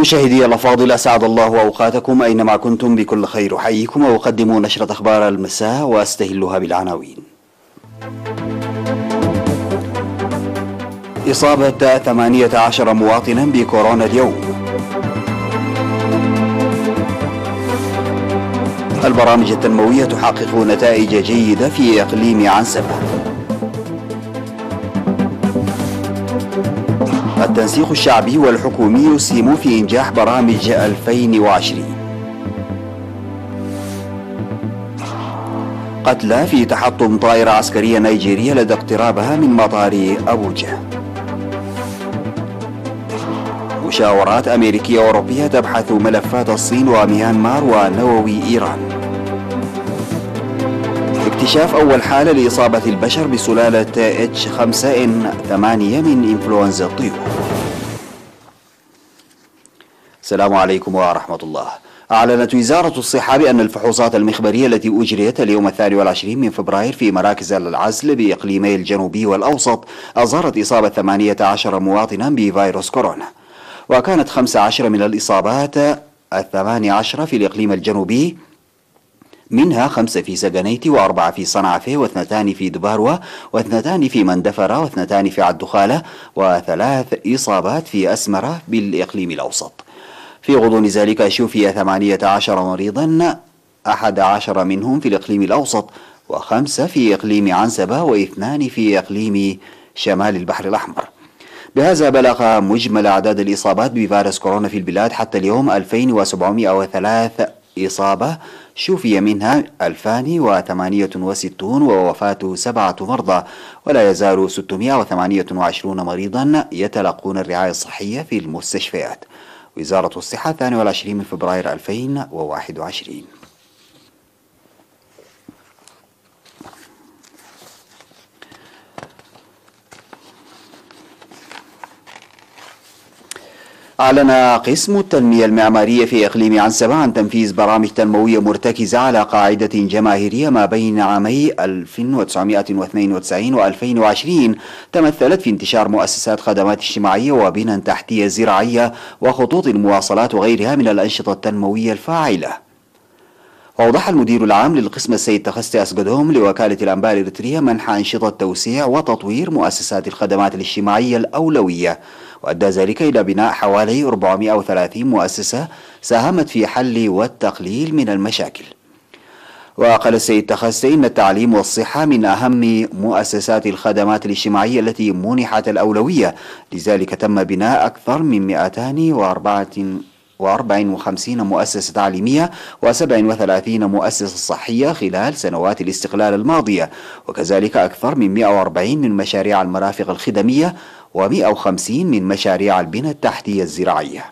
مشاهدي الأفاضل أسعد الله أوقاتكم. أينما كنتم بكل خير أحييكم وأقدم نشرة أخبار المساء وأستهلها بالعناوين. إصابة 18 مواطنا بكورونا اليوم. البرامج التنموية تحقق نتائج جيدة في إقليم عنسبة التنسيق الشعبي والحكومي يسهم في إنجاح برامج 2020 قتلى في تحطم طائرة عسكرية نيجيرية لدى اقترابها من مطار أبوجا مشاورات أمريكية وأوروبية تبحث ملفات الصين وميانمار ونووي إيران. اكتشاف أول حالة لإصابة البشر بسلالة H5N8 من إنفلونزا الطيور. السلام عليكم ورحمة الله. أعلنت وزارة الصحة بأن الفحوصات المخبرية التي أجريت اليوم الثاني والعشرين من فبراير في مراكز العزل بإقليمي الجنوبي والأوسط أظهرت إصابة 18 مواطنا بفيروس كورونا. وكانت 15 من الإصابات الثماني عشر في الإقليم الجنوبي منها خمسة في سجنيتي وأربعة في صنعفة واثنتان في دباروة واثنتان في مندفرة واثنتان في عدخالة وثلاث إصابات في أسمرة بالإقليم الأوسط. في غضون ذلك ثمانية عشر مريضا أحد عشر منهم في الإقليم الأوسط وخمسة في إقليم عنسبة واثنان في إقليم شمال البحر الأحمر. بهذا بلغ مجمل أعداد الإصابات بفيروس كورونا في البلاد حتى اليوم 2703 إصابة شوفي منها 2068 ووفاة سبعة مرضى ولا يزال 628 مريضا يتلقون الرعاية الصحية في المستشفيات. وزارة الصحة 22 من فبراير 2021 أعلن قسم التنمية المعمارية في إقليم عنسبة عن تنفيذ برامج تنموية مرتكزة على قاعدة جماهيرية ما بين عامي 1992 و 2020 تمثلت في انتشار مؤسسات خدمات اجتماعية وبنى تحتية زراعية وخطوط المواصلات وغيرها من الأنشطة التنموية الفاعلة. وأوضح المدير العام للقسم السيد تخستي أسقدهم لوكالة الأنباء الإريترية منح أنشطة توسيع وتطوير مؤسسات الخدمات الاجتماعية الأولوية. وأدى ذلك إلى بناء حوالي 430 مؤسسة ساهمت في حل والتقليل من المشاكل. وقال السيد تخستي إن التعليم والصحة من أهم مؤسسات الخدمات الاجتماعية التي منحت الأولوية. لذلك تم بناء أكثر من 204 و54 مؤسسة تعليمية و37 مؤسسة صحية خلال سنوات الاستقلال الماضية. وكذلك أكثر من 140 من مشاريع المرافق الخدمية و150 من مشاريع البنى التحتية الزراعية.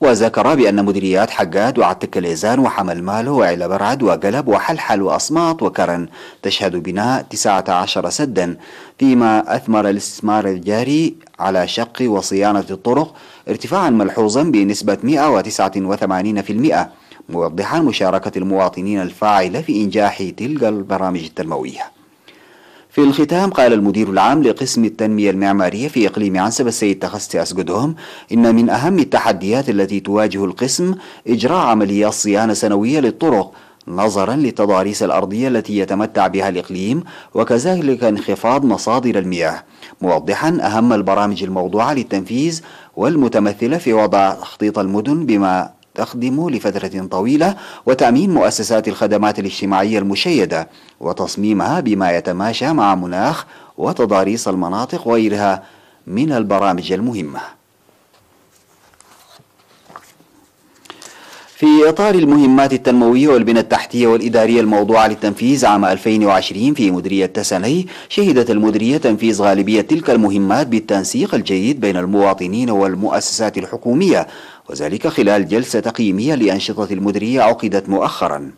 وذكر بأن مديريات حجاد وعتك الإيزان وحمل ماله وعلى برعد وقلب وحلحل وأصماط وكرن تشهد بناء 19 سدا فيما أثمر الاستثمار الجاري على شق وصيانة الطرق ارتفاعا ملحوظا بنسبة 189% موضحا مشاركة المواطنين الفاعلة في إنجاح تلك البرامج التنموية. في الختام قال المدير العام لقسم التنمية المعمارية في إقليم عنسب السيد تخستي أسقدهم إن من أهم التحديات التي تواجه القسم إجراء عمليات صيانة سنوية للطرق نظرا للتضاريس الأرضية التي يتمتع بها الإقليم وكذلك انخفاض مصادر المياه. موضحا أهم البرامج الموضوعة للتنفيذ والمتمثلة في وضع تخطيط المدن بما تخدم لفترة طويلة وتأمين مؤسسات الخدمات الاجتماعية المشيدة وتصميمها بما يتماشى مع مناخ وتضاريس المناطق وغيرها من البرامج المهمة. في إطار المهمات التنموية والبنى التحتية والإدارية الموضوعة للتنفيذ عام 2020 في مديرية تسني شهدت المديرية تنفيذ غالبية تلك المهمات بالتنسيق الجيد بين المواطنين والمؤسسات الحكومية وذلك خلال جلسة تقييمية لأنشطة المديرية عقدت مؤخرا.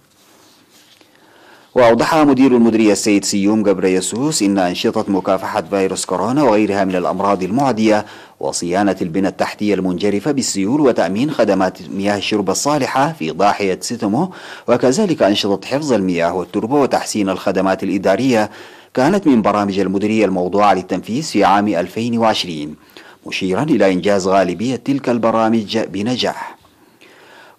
وأوضح مدير المديرية السيد سيوم جبر يسوس إن أنشطة مكافحة فيروس كورونا وغيرها من الأمراض المعدية وصيانة البنى التحتية المنجرفة بالسيول وتأمين خدمات مياه الشرب الصالحة في ضاحية ستمو وكذلك أنشطة حفظ المياه والتربة وتحسين الخدمات الإدارية كانت من برامج المديرية الموضوعة للتنفيذ في عام 2020 مشيرا إلى إنجاز غالبية تلك البرامج بنجاح.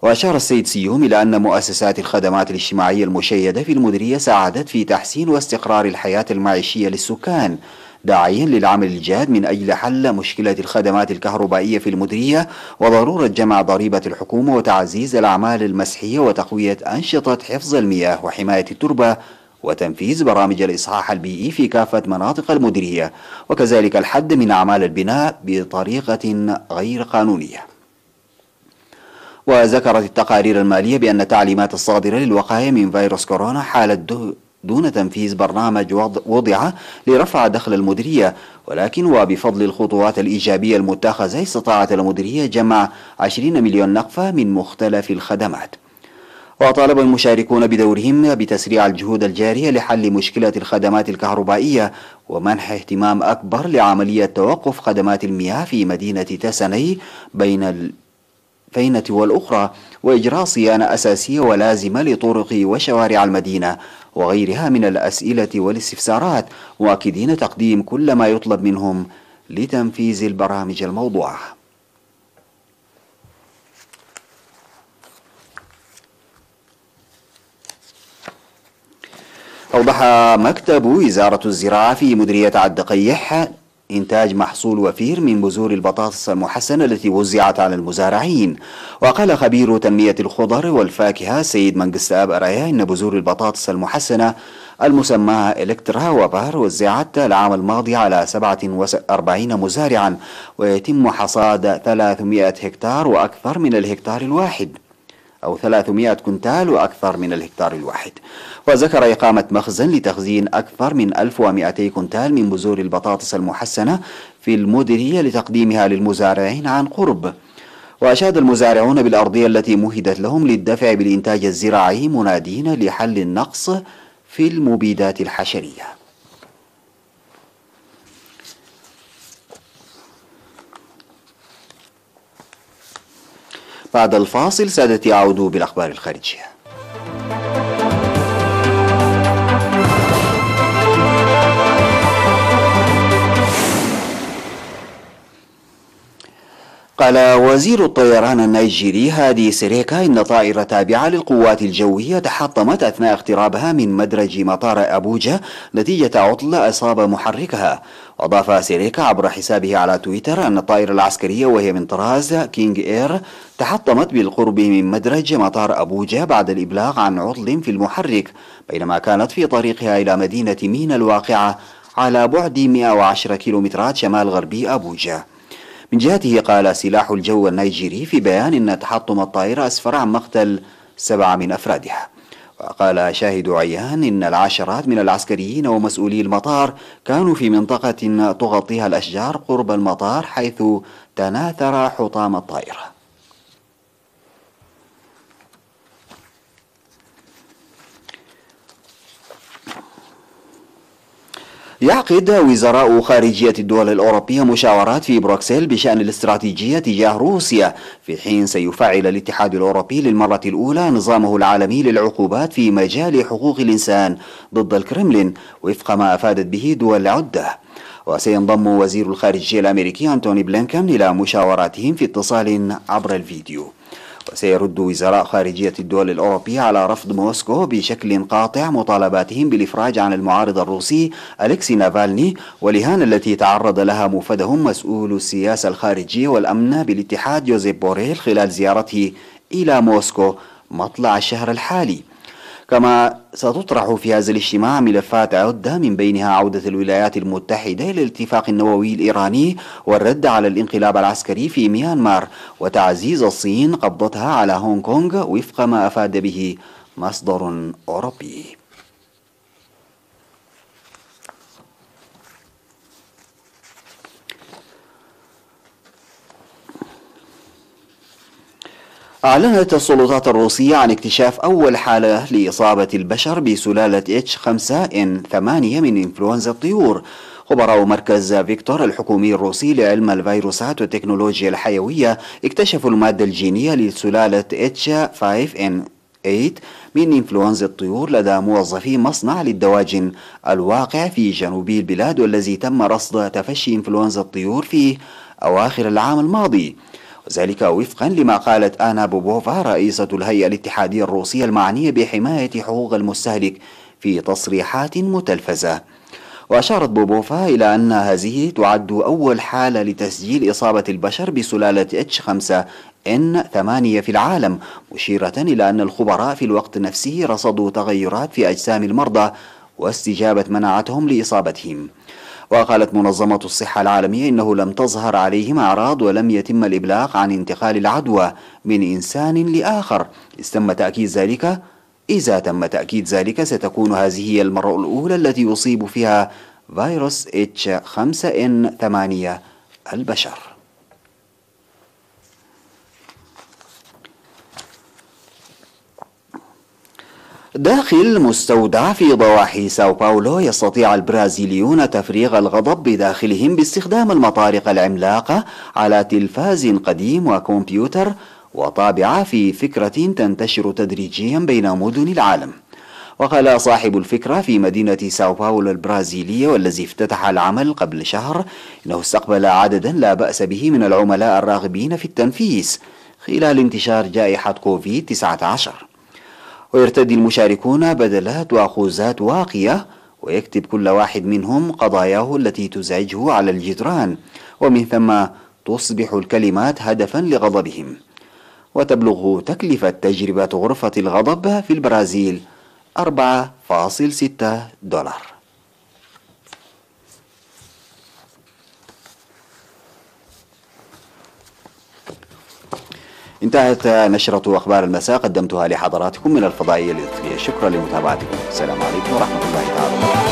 وأشار السيد سيوم إلى أن مؤسسات الخدمات الاجتماعية المشيدة في المديرية ساعدت في تحسين واستقرار الحياة المعيشية للسكان داعيا للعمل الجاد من أجل حل مشكلة الخدمات الكهربائية في المديرية وضرورة جمع ضريبة الحكومة وتعزيز الأعمال المسحية وتقوية أنشطة حفظ المياه وحماية التربة وتنفيذ برامج الإصحاح البيئي في كافة مناطق المديرية وكذلك الحد من أعمال البناء بطريقة غير قانونية. وذكرت التقارير المالية بأن التعليمات الصادرة للوقاية من فيروس كورونا حالت دون تنفيذ برنامج وضع لرفع دخل المديرية ولكن وبفضل الخطوات الإيجابية المتخذة استطاعت المديرية جمع 20 مليون نقفة من مختلف الخدمات. وطالب المشاركون بدورهم بتسريع الجهود الجارية لحل مشكلة الخدمات الكهربائية ومنح اهتمام أكبر لعملية توقف خدمات المياه في مدينة تسني بين الفينة والأخرى وإجراء صيانة أساسية ولازمة لطرق وشوارع المدينة وغيرها من الأسئلة والاستفسارات مؤكدين تقديم كل ما يطلب منهم لتنفيذ البرامج الموضوعة. أوضح مكتب وزارة الزراعة في مديرية عد قيح إنتاج محصول وفير من بذور البطاطس المحسنة التي وزعت على المزارعين. وقال خبير تنمية الخضر والفاكهة سيد منقستاب أرايا إن بذور البطاطس المحسنة المسمى إلكترا وبار وزعت العام الماضي على 47 مزارعا ويتم حصاد 300 هكتار وأكثر من الهكتار الواحد. أو 300 كنتال وأكثر من الهكتار الواحد. وذكر إقامة مخزن لتخزين أكثر من 1200 كنتال من بذور البطاطس المحسنة في المديرية لتقديمها للمزارعين عن قرب. وأشاد المزارعون بالأرضية التي مهدت لهم للدفع بالإنتاج الزراعي منادين لحل النقص في المبيدات الحشرية. بعد الفاصل سادتي أعود بالأخبار الخارجية. قال وزير الطيران النيجيري هادي سيريكا إن طائرة تابعة للقوات الجوية تحطمت أثناء اقترابها من مدرج مطار أبوجا نتيجة عطل أصاب محركها. وأضاف سيريكا عبر حسابه على تويتر أن الطائرة العسكرية وهي من طراز كينج إير تحطمت بالقرب من مدرج مطار أبوجا بعد الإبلاغ عن عطل في المحرك بينما كانت في طريقها إلى مدينة مينا الواقعة على بعد 110 كيلومترات شمال غربي أبوجا. من جهته قال سلاح الجو النيجيري في بيان أن تحطم الطائرة أسفر عن مقتل سبعة من أفرادها. وقال شاهد عيان إن العشرات من العسكريين ومسؤولي المطار كانوا في منطقة تغطيها الأشجار قرب المطار حيث تناثر حطام الطائرة. يعقد وزراء خارجية الدول الأوروبية مشاورات في بروكسل بشأن الاستراتيجية تجاه روسيا. في حين سيفعل الاتحاد الأوروبي للمرة الأولى نظامه العالمي للعقوبات في مجال حقوق الإنسان ضد الكرملين وفق ما أفادت به دول عدة. وسينضم وزير الخارجية الأمريكي أنتوني بلينكن إلى مشاوراتهم في اتصال عبر الفيديو. وسيرد وزراء خارجية الدول الأوروبية على رفض موسكو بشكل قاطع مطالباتهم بالإفراج عن المعارض الروسي أليكسي نافالني والإهانة التي تعرض لها موفدهم مسؤول السياسة الخارجية والأمن بالاتحاد جوزيف بوريل خلال زيارته إلى موسكو مطلع الشهر الحالي. كما ستطرح في هذا الاجتماع ملفات عدة من بينها عودة الولايات المتحدة إلى الاتفاق النووي الإيراني والرد على الانقلاب العسكري في ميانمار وتعزيز الصين قبضتها على هونغ كونغ وفق ما أفاد به مصدر أوروبي. أعلنت السلطات الروسية عن اكتشاف أول حالة لإصابة البشر بسلالة H5N8 من إنفلونزا الطيور. خبراء مركز فيكتور الحكومي الروسي لعلم الفيروسات والتكنولوجيا الحيوية اكتشفوا المادة الجينية لسلالة H5N8 من إنفلونزا الطيور لدى موظفي مصنع للدواجن الواقع في جنوب البلاد والذي تم رصد تفشي إنفلونزا الطيور فيه أواخر العام الماضي. وذلك وفقا لما قالت آنا بوبوفا رئيسة الهيئة الاتحادية الروسية المعنية بحماية حقوق المستهلك في تصريحات متلفزة. وأشارت بوبوفا إلى أن هذه تعد أول حالة لتسجيل إصابة البشر بسلالة H5N8 في العالم مشيرة إلى أن الخبراء في الوقت نفسه رصدوا تغيرات في أجسام المرضى واستجابة مناعتهم لإصابتهم. وقالت منظمة الصحة العالمية إنه لم تظهر عليهم أعراض ولم يتم الإبلاغ عن انتقال العدوى من إنسان لآخر. تم تأكيد ذلك؟ إذا تم تأكيد ذلك ستكون هذه هي المرة الأولى التي يصيب فيها فيروس H5N8 البشر. داخل مستودع في ضواحي ساو باولو يستطيع البرازيليون تفريغ الغضب بداخلهم باستخدام المطارق العملاقة على تلفاز قديم وكمبيوتر وطابعة في فكرة تنتشر تدريجيا بين مدن العالم. وقال صاحب الفكرة في مدينة ساو باولو البرازيلية والذي افتتح العمل قبل شهر إنه استقبل عددا لا بأس به من العملاء الراغبين في التنفيس خلال انتشار جائحة كوفيد 19 ويرتدي المشاركون بدلات وأخوذات واقية ويكتب كل واحد منهم قضاياه التي تزعجه على الجدران ومن ثم تصبح الكلمات هدفا لغضبهم. وتبلغ تكلفة تجربة غرفة الغضب في البرازيل 4.6 دولار. انتهت نشرة أخبار المساء قدمتها لحضراتكم من الفضائية الإلكترونية. شكرا لمتابعتكم. السلام عليكم ورحمة الله تعالى. وبركاته